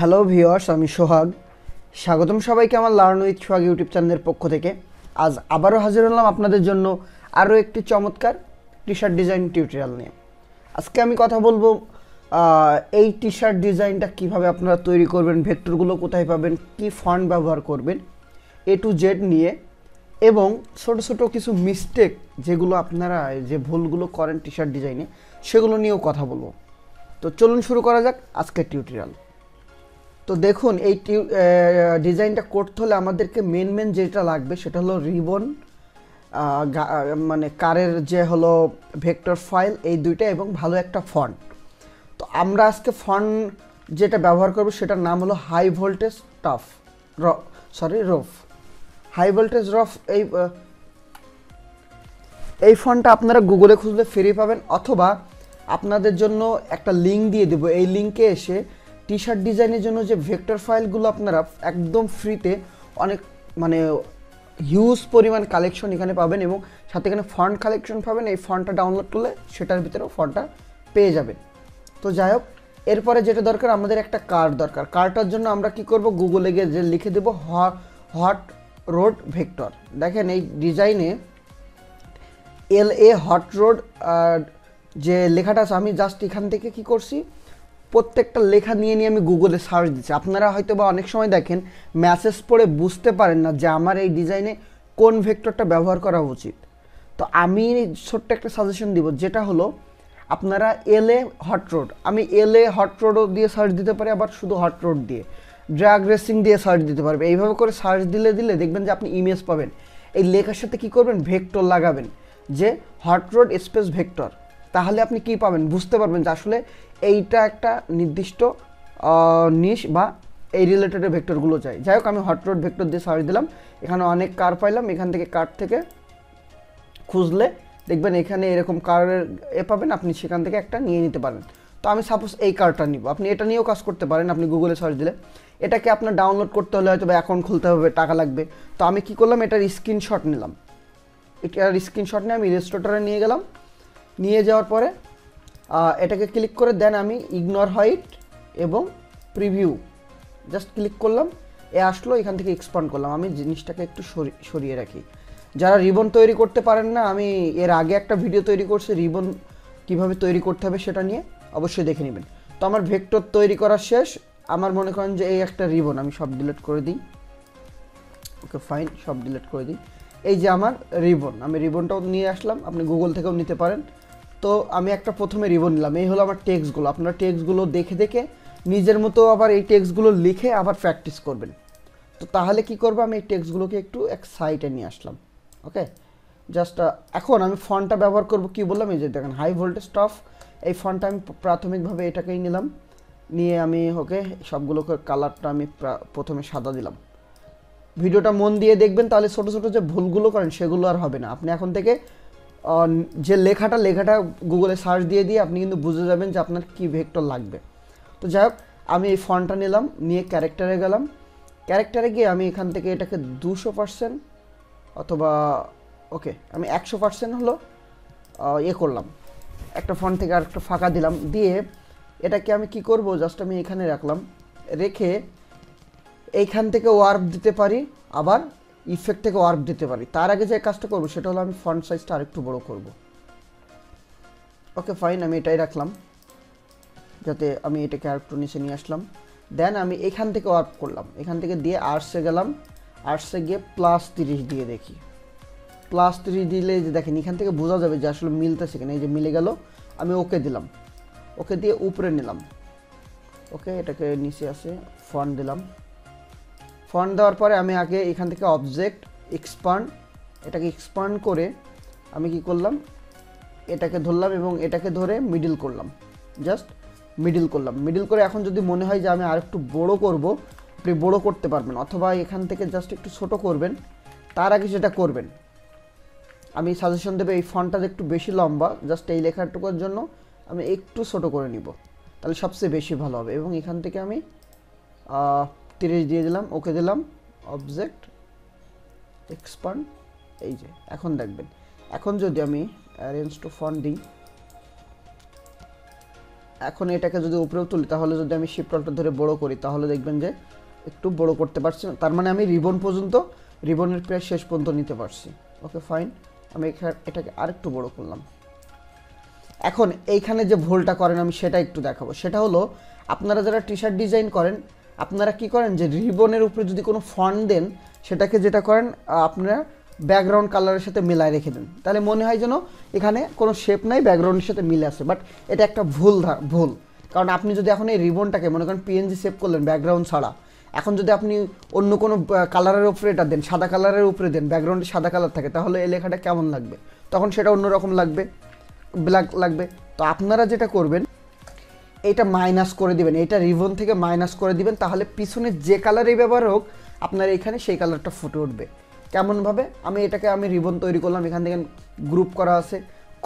Hello viewers আমি সোহাগ। স্বাগতম সবাইকে আমার লার্ন উইথ সোহাগ ইউটিউব চ্যানেলের পক্ষ থেকে। আজ আবারও হাজির হলাম আপনাদের জন্য আরও একটি চমৎকার টি শার্ট ডিজাইন টিউটোরিয়াল নিয়ে। আজকে আমি কথা বলব এই টি শার্ট ডিজাইনটা কীভাবে আপনারা তৈরি করবেন ভেক্টরগুলো কোথায় পাবেন, কি ফন্ট ব্যবহার করবেন এ টু জেড নিয়ে, এবং ছোট ছোট কিছু মিস্টেক যেগুলো আপনারা যে ভুলগুলো করেন টি শার্ট ডিজাইনে সেগুলো নিয়েও কথা বলব। তো চলুন শুরু করা যাক আজকের টিউটোরিয়াল তো দেখুন, এই ডিজাইনটা করতে হলে আমাদেরকে মেন মেন যেটা লাগবে সেটা হলো রিবন মানে কারের যে হলো ভেক্টর ফাইল, এই দুইটা এবং ভালো একটা ফন্ট। তো আমরা আজকে ফন্ট যেটা ব্যবহার করব সেটার নাম হলো হাই ভোল্টেজ টফ, র, sorry, rough. High voltage rough এই এই ফোনটা আপনারা গুগলে খুঁজলে ফ্রি পাবেন, অথবা আপনাদের জন্য একটা লিঙ্ক দিয়ে দেবো। এই লিঙ্কে এসে টি শার্ট ডিজাইনের জন্য যে ভেক্টর ফাইলগুলো আপনারা একদম ফ্রিতে অনেক মানে হিউজ পরিমাণ কালেকশন এখানে পাবেন এবং সাথে এখানে ফন্ট কালেকশন পাবেন। এই ফন্টটা ডাউনলোড করলে সেটার ভিতরেও ফন্টটা পেয়ে যাবেন। তো যাই হোক, এরপরে যেটা দরকার, আমাদের একটা কার্ড দরকার। কার্ডটার জন্য আমরা কি করব? গুগলে গিয়ে যে লিখে দেবো হট রোড ভেক্টর দেখেন এই ডিজাইনে এল এ হট রোড যে লেখাটা আছে, আমি জাস্ট এখান থেকে কি করছি? প্রত্যেকটা লেখা নিয়ে নিয়ে আমি গুগলে সার্চ দিচ্ছি। আপনারা হয়তো বা অনেক সময় দেখেন ম্যাসেজ পড়ে বুঝতে পারেন না যে আমার এই ডিজাইনে কোন ভেক্টরটা ব্যবহার করা উচিত। তো আমি ছোট্ট একটা সাজেশন দিব, যেটা হলো, আপনারা এল এ হট রোড আমি এল এ হট রোডও দিয়ে সার্চ দিতে পারি, আবার শুধু হট রোড দিয়ে। ড্রাগ রেসিং দিয়ে সার্চ দিতে পারবে। এইভাবে করে সার্চ দিলে দিলে দেখবেন যে আপনি ইমেজ পাবেন। এই লেখার সাথে কি করবেন? ভেক্টর লাগাবেন। যে হট রোড স্পেস ভেক্টর তাহলে আপনি কি পাবেন? বুঝতে পারবেন যে আসলে এইটা একটা নির্দিষ্ট নিশ বা এই রিলেটেড ভেক্টরগুলো চাই। যাই হোক, আমি হট রোড ভেক্টর দিয়ে সার্চ দিলাম। এখানে অনেক কার পাইলাম। এখান থেকে কার থেকে খুঁজলে দেখবেন এখানে এরকম কারের এ পাবেন। আপনি সেখান থেকে একটা নিয়ে নিতে পারেন। তো আমি সাপোজ এই কারটা নিব। আপনি এটা নিয়েও কাজ করতে পারেন। আপনি গুগলে সার্চ দিলে। এটাকে আপনার ডাউনলোড করতে হলে হয়তো বা অ্যাকাউন্ট খুলতে হবে, টাকা লাগবে। তো আমি কি করলাম? এটার স্ক্রিনশট নিলাম। এটার স্ক্রিনশট নিয়ে আমি রেজিস্ট্রেটরে নিয়ে গেলাম। নিয়ে যাওয়ার পরে এটাকে ক্লিক করে দেন আমি ইগনোর হোয়াইট এবং প্রিভিউ জাস্ট ক্লিক করলাম। এ আসলো, এখান থেকে এক্সপান্ড করলাম। আমি জিনিসটাকে একটু সরি- সরিয়ে রাখি। যারা রিবন তৈরি করতে পারেন না, আমি এর আগে একটা ভিডিও তৈরি করছি রিবন কীভাবে তৈরি করতে হবে সেটা নিয়ে, অবশ্যই দেখে নেবেন। তো আমার ভেক্টর তৈরি করা শেষ। আমার মনে করেন যে এই একটা রিবন আমি সব ডিলিট করে দিই। ওকে ফাইন সব ডিলিট করে দিই। এই যে আমার রিবন আমি রিবনটাও নিয়ে আসলাম। আপনি গুগল থেকেও নিতে পারেন। তো আমি একটা প্রথমে রিবন নিলাম, এই হলো আমার টেক্সটগুলো। আপনারা টেক্সটগুলো দেখে দেখে নিজের মতো আবার এই টেক্সটগুলো লিখে আবার প্র্যাকটিস করবেন। তো তাহলে কি করব, আমি এই টেক্সটগুলোকে একটু এক সাইডে নিয়ে আসলাম, ওকে? জাস্ট এখন আমি ফন্টটা ব্যবহার করব কি বললাম, এই যে দেখেন হাই ভোল্টেজ টফ এই ফন্টটা আমি প্রাথমিকভাবে এটাকেই নিলাম। নিয়ে আমি, ওকে, সবগুলোকে কালারটা আমি প্রথমে সাদা দিলাম। ভিডিওটা মন দিয়ে দেখবেন, তাহলে ছোটো ছোটো যে ভুলগুলো করেন, সেগুলো আর হবে না। আপনি এখন থেকে যে লেখাটা লেখাটা গুগলে সার্চ দিয়ে দিয়ে আপনি কিন্তু বুঝে যাবেন যে আপনার কী ভেক্টর লাগবে। তো যাই হোক, আমি এই ফন্টটা নিলাম, নিয়ে ক্যারেক্টারে গেলাম। ক্যারেক্টারে গিয়ে আমি এখান থেকে এটাকে দুশো পার্সেন্ট অথবা ওকে আমি একশো পার্সেন্ট হলো ইয়ে করলাম। একটা ফন্ট থেকে আর একটা ফাঁকা দিলাম, দিয়ে এটাকে আমি কি করব জাস্ট আমি এখানে রাখলাম। রেখে এইখান থেকে ওয়ার্প দিতে পারি, আবার ইফেক্ট থেকে ওয়ার্প দিতে পারি। তার আগে যে কাজটা করব, সেটা হলো আমি ফন্ট সাইজটা আরেকটু বড় করব। ওকে ফাইন আমি এটাই রাখলাম। যাতে আমি এটাকে আরেকটু নিচে নিয়ে আসলাম। দেন আমি এখান থেকে ওয়ার্প করলাম। এখান থেকে দিয়ে আর্টসে গেলাম। আর্টসে গিয়ে প্লাস তিরিশ দিয়ে দেখি। প্লাস তিরিশ দিলে যে দেখেন, এখান থেকে বোঝা যাবে যে আসলে মিলতেছে কিনা। এই যে মিলে গেল, আমি ওকে দিলাম। ওকে দিয়ে উপরে নিলাম। ওকে এটাকে নিচে আসে ফন্ট দিলাম। ফন্ট দেওয়ার পরে আমি আগে এখান থেকে অবজেক্ট এক্সপান্ড এটাকে এক্সপান্ড করে আমি কি করলাম? এটাকে ধরলাম এবং এটাকে ধরে মিডিল করলাম। জাস্ট মিডিল করলাম। মিডিল করে এখন যদি মনে হয় যে আমি আরেকটু বড় করব, আপনি বড়ো করতে পারবেন, অথবা এখান থেকে জাস্ট একটু ছোট করবেন, তার আগে যেটা করবেন। আমি সাজেশন দেবে এই ফন্টটা একটু বেশি লম্বা জাস্ট এই লেখাটুকুর জন্য আমি একটু ছোট করে নিব। তাহলে সবচেয়ে বেশি ভালো হবে। এবং এখান থেকে আমি তিরিশ দিয়ে দিলাম, ওকে দিলাম। অবজেক্ট এক্সপান্ড এই যে, এখন দেখবেন। এখন যদি আমি অ্যারেঞ্জ টু ফন্ট দিই এখন এটাকে যদি উপরেও তুলি, তাহলে যদি আমি শিপটলটা ধরে বড় করি, তাহলে দেখবেন যে একটু বড় করতে পারছি না। তার মানে আমি রিবন পর্যন্ত রিবনের প্রায় শেষ পর্যন্ত নিতে পারছি। ওকে ফাইন আমি এটাকে আরেকটু বড় করলাম। এখন এইখানে যে ভুলটা করেন, আমি সেটা একটু দেখাবো। সেটা হলো, আপনারা যারা টি শার্ট ডিজাইন করেন আপনারা কি করেন যে রিবনের উপরে যদি কোনো ফন্ট দেন, সেটাকে যেটা করেন আপনারা ব্যাকগ্রাউন্ড কালারের সাথে মিলায় রেখে দেন। তাহলে মনে হয় যেন এখানে কোনো শেপ নাই ব্যাকগ্রাউন্ডের সাথে মিলে আছে। বাট এটা একটা ভুল ভুল। কারণ আপনি যদি এখন এই রিবনটাকে, মনে করেন পিএনজি সেভ করলেন ব্যাকগ্রাউন্ড ছাড়া, এখন যদি আপনি অন্য কোনো কালারের উপরে এটা দেন, সাদা কালারের উপরে দেন ব্যাকগ্রাউন্ডে সাদা কালার থাকে, তাহলে এই লেখাটা কেমন লাগবে? তখন সেটা অন্যরকম লাগবে ব্ল্যাক লাগবে। তো আপনারা যেটা করবেন এটা মাইনাস করে দিবেন, এটা রিবন থেকে মাইনাস করে দিবেন, তাহলে পিছনে যে কালারই ব্যবহার হোক, আপনার এখানে সেই কালারটা ফুটে উঠবে। কেমনভাবে? আমি এটাকে আমি রিবন তৈরি করলাম, এখান থেকে গ্রুপ করা আছে।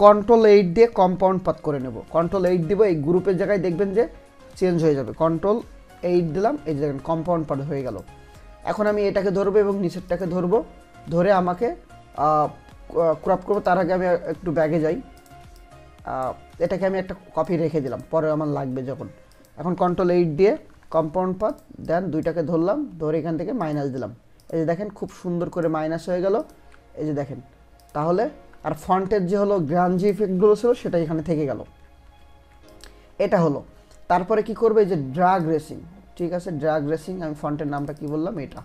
কন্ট্রোল এইট দিয়ে কম্পাউন্ড পাত করে নেব। কন্ট্রোল এইট দিব, এই গ্রুপের জায়গায় দেখবেন যে চেঞ্জ হয়ে যাবে। কন্ট্রোল এইট দিলাম, এই দেখেন কম্পাউন্ড পাত হয়ে গেল। এখন আমি এটাকে ধরবো এবং নিচেরটাকে ধরবো, ধরে আমাকে ক্রপ করব, তার আগে আমি একটু ব্যাগে যাই। এটাকে আমি একটা কপি রেখে দিলাম। পরে আমার লাগবে যখন। এখন কন্ট্রোল এইট দিয়ে কম্পাউন্ড পাথ দেন দুইটাকে ধরলাম, ধরে এখান থেকে মাইনাস দিলাম। এই যে দেখেন, খুব সুন্দর করে মাইনাস হয়ে গেল। এই যে দেখেন, তাহলে আর ফন্টের যে হলো গ্রাঞ্জি ইফেক্টগুলো ছিল, সেটা এখানে থেকে গেল। এটা হলো। তারপরে কি করবে? এই যে ড্রাগ রেসিং ঠিক আছে? ড্রাগ রেসিং আমি ফন্টের নামটা কি বললাম? এটা।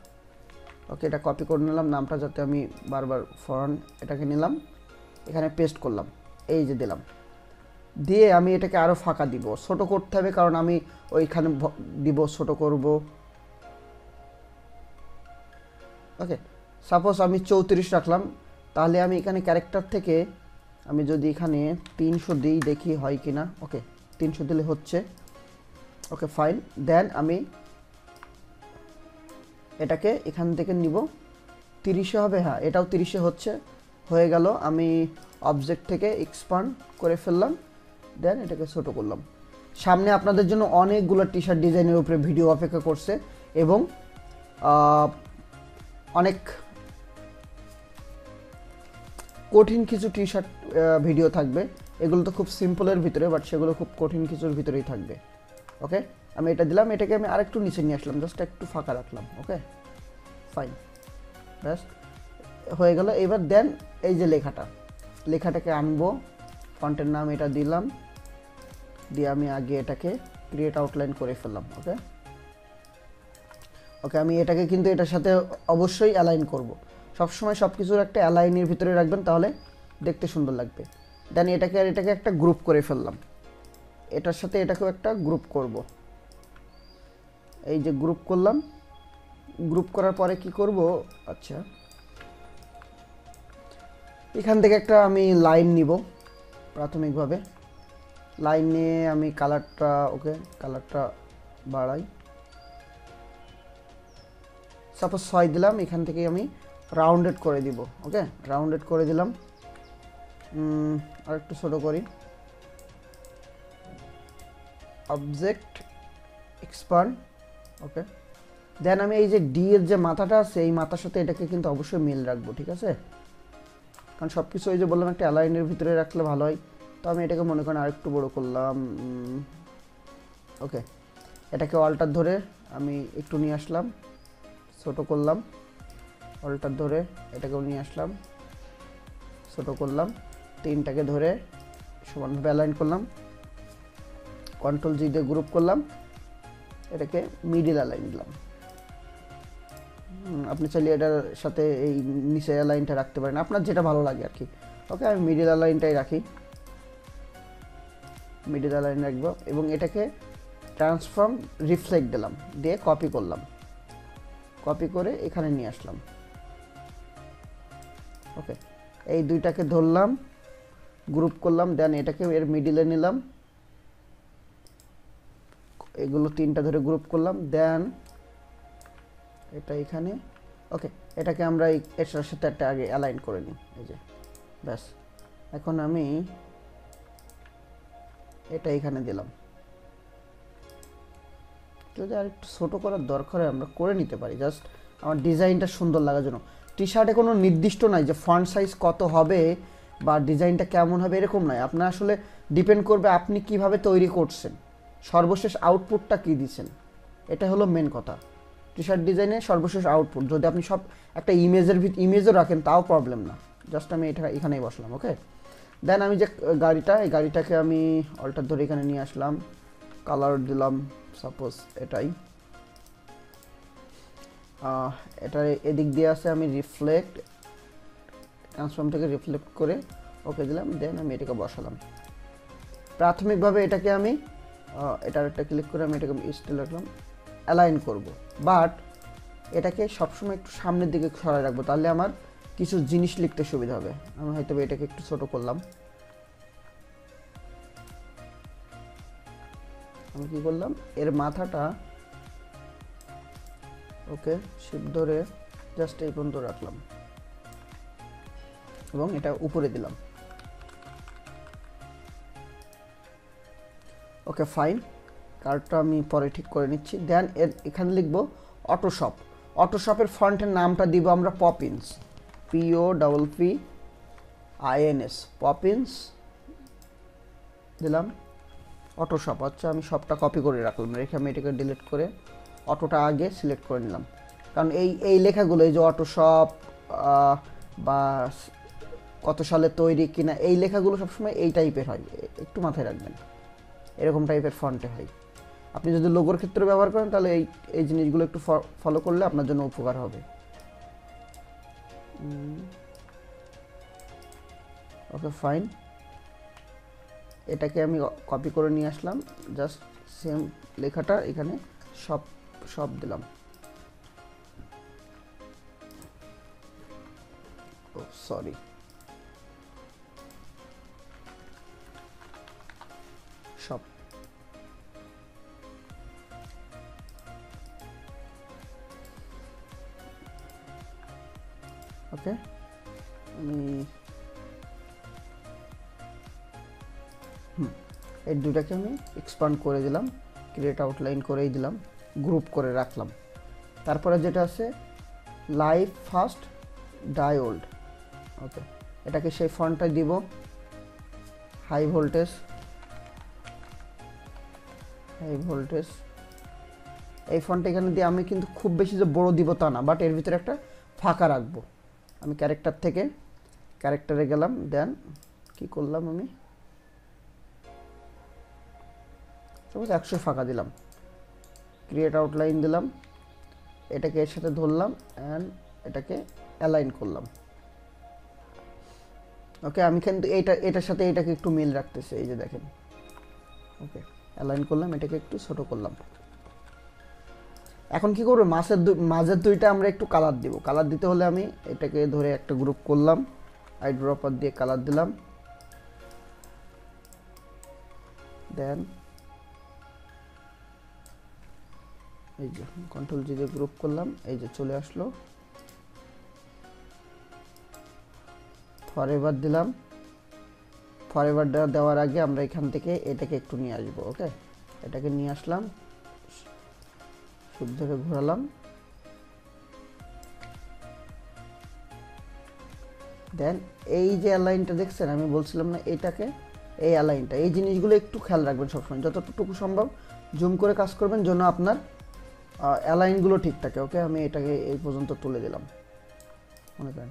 ওকে এটা কপি করে নিলাম। নামটা যাতে আমি বারবার ফন্ট এটাকে নিলাম। এখানে পেস্ট করলাম। এই যে দিলাম। দিয়ে আমি এটাকে আরও ফাঁকা দিব। ছোট করতে হবে কারণ আমি ওইখানে দিব, ছোট করব। ওকে সাপোজ আমি চৌত্রিশ রাখলাম, তাহলে আমি এখানে ক্যারেক্টার থেকে আমি যদি এখানে তিনশো দিই, দেখি হয় কি না ওকে, তিনশো দিলে হচ্ছে। ওকে ফাইন দেন আমি এটাকে এখান থেকে নিব। তিরিশে হবে হ্যাঁ এটাও তিরিশে হচ্ছে। হয়ে গেল, আমি অবজেক্ট থেকে এক্সপান্ড করে ফেললাম। দেন এটাকে ছোট করলাম। সামনে আপনাদের জন্য অনেকগুলো টি শার্ট ডিজাইনের উপরে ভিডিও অপেক্ষা করছে এবং অনেক কঠিন কিছু টি শার্ট ভিডিও থাকবে। এগুলো তো খুব সিম্পলের ভিতরে বাট সেগুলো খুব কঠিন কিছুর ভিতরেই থাকবে। ওকে আমি এটা দিলাম, এটাকে আমি আরেকটু নিচে নিয়ে আসলাম জাস্ট একটু ফাঁকা রাখলাম ওকে ফাইন ব্যাস হয়ে গেল। এবার দেন এই যে লেখাটা। লেখাটাকে আনব। ফন্টের নাম এটা দিলাম। দিয়ে আমি আগে এটাকে ক্রিয়েট আউটলাইন করে ফেললাম ওকে ওকে আমি এটাকে কিন্তু এটার সাথে অবশ্যই অ্যালাইন করব। সবসময় সব কিছুর একটা অ্যালাইনের ভিতরে রাখবেন, তাহলে দেখতে সুন্দর লাগবে। দেন এটাকে আর এটাকে একটা গ্রুপ করে ফেললাম। এটার সাথে এটাকেও একটা গ্রুপ করব। এই যে গ্রুপ করলাম গ্রুপ করার পরে কি করব? আচ্ছা এখান থেকে একটা আমি লাইন নিব, প্রাথমিকভাবে। লাইন আমি কালারটা, ওকে, কালারটা বাড়াই। সাপোজ ছয় দিলাম, এখান থেকে আমি রাউন্ডেড করে দিব, ওকে? রাউন্ডেড করে দিলাম। আর একটু ছোটো করি। অবজেক্ট এক্সপান্ড ওকে? দেন আমি এই যে ডি এর যে মাথাটা আছে, এই মাথার সাথে এটাকে কিন্তু অবশ্যই মিল রাখব, ঠিক আছে? কারণ সব কিছু ওই যে বললাম, একটা অ্যালাইনের ভিতরে রাখলে ভালো হয়। তো আমি এটাকে মনে করেন আরেকটু বড় করলাম ওকে, এটাকে অল্টার ধরে আমি একটু নিয়ে আসলাম, ছোট করলাম, অল্টার ধরে এটাকেও নিয়ে আসলাম, ছোট করলাম, তিনটাকে ধরে সমানভাবে অ্যালাইন করলাম কন্ট্রোল জি দিয়ে গ্রুপ করলাম, এটাকে মিডিল অ্যালাইন দিলাম। আপনি চাইলে এটার সাথে এই নিচে অ্যালাইনটা রাখতে পারেন, আপনার যেটা ভালো লাগে আর কি। ওকে, আমি মিডিল অ্যালাইনটাই রাখি। মিডিল অ্যালাইন রাখব এবং এটাকে ট্রান্সফর্ম রিফ্লেক্ট দিলাম, দিয়ে কপি করলাম। কপি করে এখানে নিয়ে আসলাম। ওকে এই দুইটাকে ধরলাম গ্রুপ করলাম দেন এটাকে এর মিডিলে নিলাম। এগুলো তিনটা ধরে গ্রুপ করলাম দেন এটা এখানে ওকে এটাকে আমরা এটার সাথে একটা আগে অ্যালাইন করে নিই, এই যে, ব্যাস। এখন আমি এটা এখানে দিলাম। যদি আর একটু ছোটো করার দরকার হয়, আমরা করে নিতে পারি। জাস্ট আমার ডিজাইনটা সুন্দর লাগার জন্য। টি শার্টে কোনো নির্দিষ্ট নাই যে ফন্ট সাইজ কত হবে বা ডিজাইনটা কেমন হবে, এরকম নয় আপনার আসলে ডিপেন্ড করবে আপনি কীভাবে তৈরি করছেন। সর্বশেষ আউটপুটটা কী দিচ্ছেন? এটা হলো মেন কথা। টি শার্ট ডিজাইনে সর্বশেষ আউটপুট যদি আপনি সব একটা ইমেজের ভিত ইমেজও রাখেন, তাও প্রবলেম না। জাস্ট আমি এটা এখানেই বসলাম ওকে দেন আমি যে গাড়িটা, এই গাড়িটাকে আমি অল্টার ধরে এখানে নিয়ে আসলাম। কালার দিলাম সাপোজ এটাই। এটা এদিক দিয়ে আছে আমি রিফ্লেক্ট ট্রান্সফর্ম থেকে রিফ্লেক্ট করে ওকে দিলাম দেন আমি এটাকে বসালাম। প্রাথমিকভাবে এটাকে আমি এটার একটা ক্লিক করে আমি এটাকে স্টিল রাখলাম অ্যালাইন করব। বাট এটাকে সবসময় একটু সামনের দিকে সরাই রাখব, তাহলে আমার কিছু জিনিস লিখতে সুবিধা হবে। আমি হয়তো এটাকে একটু ছোট করলাম। আমি কি করলাম? এর মাথাটা ওকে শিপ ধরে জাস্ট এই পর্যন্ত রাখলাম। এবং এটা উপরে দিলাম। ওকে ফাইন কার্ডটা আমি পরে ঠিক করে নিচ্ছি। দেন এর এখানে লিখব অটোশপ অটোশপের ফন্টের নামটা দিব আমরা Poppins P O double P I N S Poppins দিলাম। অটোশপ আচ্ছা আমি সবটা কপি করে রাখলাম। রেখে আমি এটাকে ডিলিট করে অটোটা আগে সিলেক্ট করে নিলাম। কারণ এই এই লেখাগুলো, এই যে অটোশপ বা কত সালে তৈরি কিনা, এই লেখাগুলো সবসময় এই টাইপের হয়। একটু মাথায় রাখবেন। এরকম টাইপের ফন্টে হয়। আপনি যদি লোগোর ক্ষেত্রে ব্যবহার করেন, তাহলে এই এই জিনিসগুলো একটু ফলো করলে আপনার জন্য উপকার হবে। ওকে ফাইন এটাকে আমি কপি করে নিয়ে আসলাম। জাস্ট সেম লেখাটা এখানে সব সব দিলাম। সরি ওকে আমি হুম এই দুটাকে আমি এক্সপান্ড করে দিলাম ক্রিয়েট আউটলাইন করেই দিলাম গ্রুপ করে রাখলাম। তারপরে যেটা আছে লাইভ ফাস্ট ডায়োল্ড ওকে এটাকে সেই ফন্টটা দিব। হাই ভোল্টেজ হাই ভোল্টেজ এই ফন্টটা এখানে দিয়ে আমি কিন্তু খুব বেশি যে বড় দিব তা না বাট এর ভিতরে একটা ফাঁকা রাখব। আমি ক্যারেক্টার থেকে ক্যারেক্টারে গেলাম, দেন কি করলাম আমি? সাপোজ একশো ফাঁকা দিলাম। ক্রিয়েট আউটলাইন দিলাম, এটাকে এর সাথে ধরলাম অ্যান্ড এটাকে অ্যালাইন করলাম। ওকে আমি কিন্তু এইটা, এটার সাথে এটাকে একটু মিল রাখতেছি, এই যে দেখেন। ওকে অ্যালাইন করলাম, এটাকে একটু ছোট করলাম। এখন কি করব? মাছের মাঝের দুইটা আমরা একটু কালার দিব। কালার দিতে হলে আমি এটাকে ধরে একটা গ্রুপ করলাম। আই ড্রপার দিয়ে কালার দিলাম। দেন এই যে কন্ট্রোল জি দিয়ে গ্রুপ করলাম। এই যে চলে আসলো। ফরএভার দিলাম। ফরএভার দেওয়ার আগে আমরা এখান থেকে এটাকে একটু নিয়ে আসব ওকে এটাকে নিয়ে আসলাম। সুদ ধরে ঘোরালাম। দেন এই যে অ্যালাইনটা দেখছেন, আমি বলছিলাম না এটাকে, এই অ্যালাইনটা এই জিনিসগুলো একটু খেয়াল রাখবেন সবসময়। যতটুকু সম্ভব জুম করে কাজ করবেন জন্য আপনার অ্যালাইনগুলো ঠিক থাকে, ওকে? আমি এটাকে এই পর্যন্ত তুলে দিলাম। মনে করেন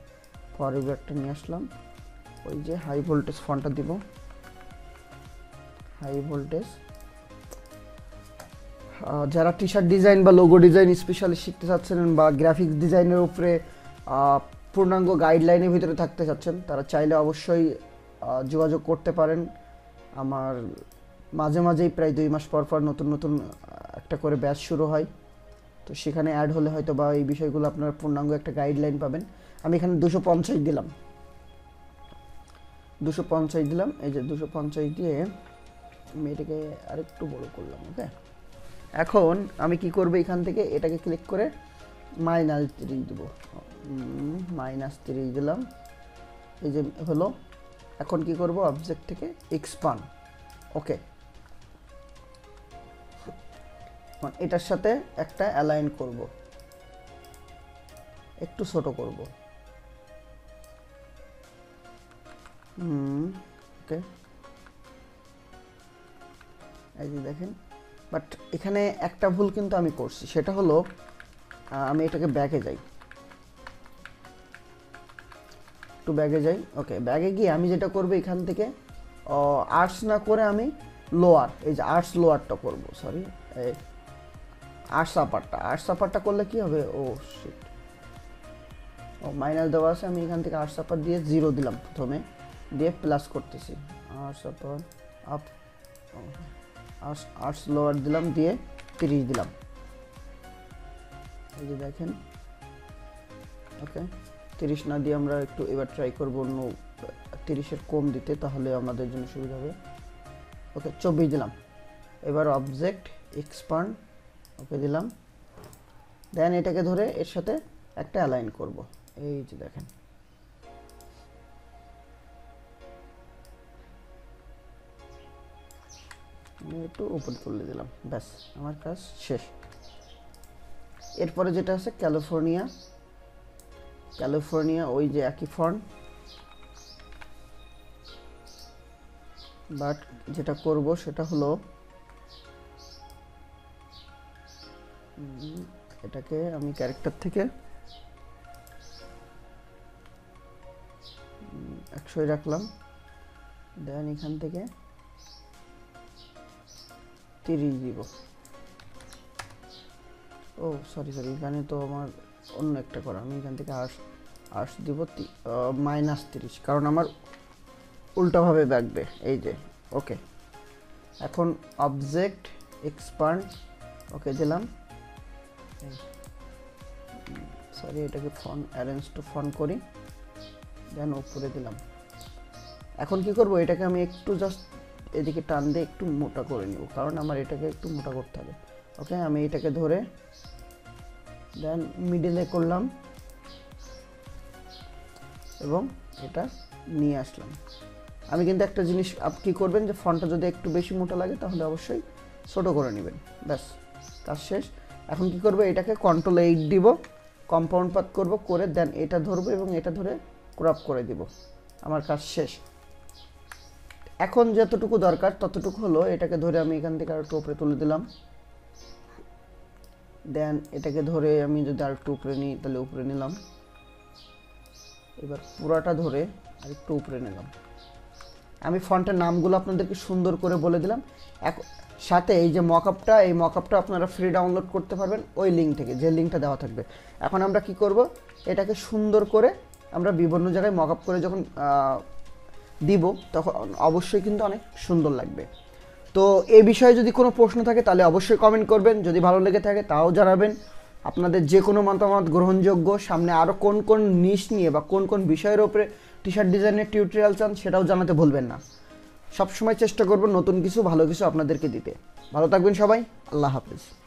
ফরওয়ার্ডটা নিয়ে আসলাম। ওই যে হাই ভোল্টেজ ফোনটা দিব। হাই ভোল্টেজ যারা টি শার্ট ডিজাইন বা লোগো ডিজাইন স্পেশালি শিখতে চাচ্ছেন বা গ্রাফিক্স ডিজাইনের উপরে পূর্ণাঙ্গ গাইডলাইনের ভিতরে থাকতে চাচ্ছেন, তারা চাইলে অবশ্যই যোগাযোগ করতে পারেন। আমার মাঝে মাঝেই প্রায় দুই মাস পর পর নতুন নতুন একটা করে ব্যাচ শুরু হয়। তো সেখানে অ্যাড হলে হয়তো বা এই বিষয়গুলো আপনার পূর্ণাঙ্গ একটা গাইডলাইন পাবেন। আমি এখানে দুশো পঞ্চাশ দিলাম। দুশো পঞ্চাশ দিলাম। এই যে দুশো পঞ্চাশ দিয়ে আমি এটাকে আরেকটু বড় করলাম ওকে এখন আমি কি করব এখান থেকে? এটাকে ক্লিক করে মাইনাস তিরিশ দেবো। মাইনাস তিরিশ দিলাম। এই যে হলো। এখন কি করব? অবজেক্ট থেকে এক্সপান ওকে এটার সাথে একটা অ্যালাইন করব। একটু ছোট করব। হুম ওকে এই যে দেখেন। বাট এখানে একটা ভুল কিন্তু আমি করছি। সেটা হলো আমি এটাকে ব্যাগে যাই। একটু ব্যাগে যাই। ওকে ব্যাগে গিয়ে আমি যেটা করব এখান থেকে আর্টস না করে আমি লোয়ার এই যে আর্টস লোয়ারটা করব সরি আর্টস আপারটা আর্টস আপারটা করলে কি হবে? ও শিট ও মাইনাস দেওয়া আছে, আমি এখান থেকে আর্টস আপার দিয়ে জিরো দিলাম প্রথমে, দিয়ে প্লাস করতেছি। Arts upper up arts lower দিলাম, দিয়ে তিরিশ দিলাম। এই যে দেখেন। ওকে তিরিশ না দিয়ে আমরা একটু এবার ট্রাই করব অন্য তিরিশের কম দিতে, তাহলে আমাদের জন্য সুবিধা হবে। ওকে চব্বিশ দিলাম। এবার অবজেক্ট এক্সপান্ড ওকে দিলাম। দেন এটাকে ধরে এর সাথে একটা অ্যালাইন করব। এই যে দেখেন। আমি একটু উপরে তুলে দিলাম। ব্যাস, আমার কাজ শেষ। এরপরে যেটা আছে, ক্যালিফোর্নিয়া। ক্যালিফোর্নিয়া, ওই যে একই ফর্ম বাট যেটা করব সেটা হলো এটাকে আমি ক্যারেক্টার থেকে একশোই রাখলাম। দেন এখান থেকে তিরিশ দিব। ও সরি সরি এখানে তো আমার অন্য একটা করা। আমি এখান থেকে আর্টস আর্টস দিব মাইনাস তিরিশ। কারণ আমার উল্টাভাবে বাঁকবে এই যে ওকে এখন অবজেক্ট এক্সপান্ড ওকে দিলাম। সরি এটাকে ফন অ্যারেঞ্জ টু ফন করি। দেন উপরে দিলাম। এখন কি করব? এটাকে আমি একটু জাস্ট এদিকে টান দিয়ে একটু মোটা করে নিব, কারণ আমার এটাকে একটু মোটা করতে হবে। ওকে, আমি এটাকে ধরে দেন মিডিলে করলাম এবং এটা নিয়ে আসলাম। আমি কিন্তু একটা জিনিস আপ কী করবেন যে ফন্টটা যদি একটু বেশি মোটা লাগে তাহলে অবশ্যই ছোটো করে নেবেন। ব্যাস, কাজ শেষ। এখন কি করব, এটাকে কন্ট্রোল এইট দিব কম্পাউন্ড পাত করব, করে দেন এটা ধরবো এবং এটা ধরে ক্রপ করে দিব। আমার কাজ শেষ। এখন যতটুকু দরকার, ততটুকু হলো এটাকে ধরে আমি এখান থেকে আর একটু উপরে তুলে দিলাম। দেন এটাকে ধরে আমি যদি আর একটু উপরে নিই, তাহলে উপরে নিলাম। এবার পুরাটা ধরে আর একটু উপরে নিলাম। আমি ফন্টের নামগুলো আপনাদেরকে সুন্দর করে বলে দিলাম। এক- সাথে এই যে মকআপটা এই মকআপটা আপনারা ফ্রি ডাউনলোড করতে পারবেন ওই লিঙ্ক থেকে, যে লিঙ্কটা দেওয়া থাকবে। এখন আমরা কি করব? এটাকে সুন্দর করে আমরা বিভিন্ন জায়গায় মকআপ করে যখন দিব, তখন অবশ্যই কিন্তু অনেক সুন্দর লাগবে। তো এ বিষয়ে যদি কোনো প্রশ্ন থাকে, তাহলে অবশ্যই কমেন্ট করবেন। যদি ভালো লেগে থাকে, তাও জানাবেন। আপনাদের যে কোনো মতামত, গ্রহণযোগ্য, সামনে আরও কোন কোন নিশ নিয়ে বা কোন কোন বিষয়ের ওপরে টি শার্ট ডিজাইনের টিউটোরিয়াল চান, সেটাও জানাতে ভুলবেন না। সবসময় চেষ্টা করব নতুন কিছু, ভালো কিছু আপনাদেরকে দিতে। ভালো থাকবেন সবাই, আল্লাহ হাফিজ।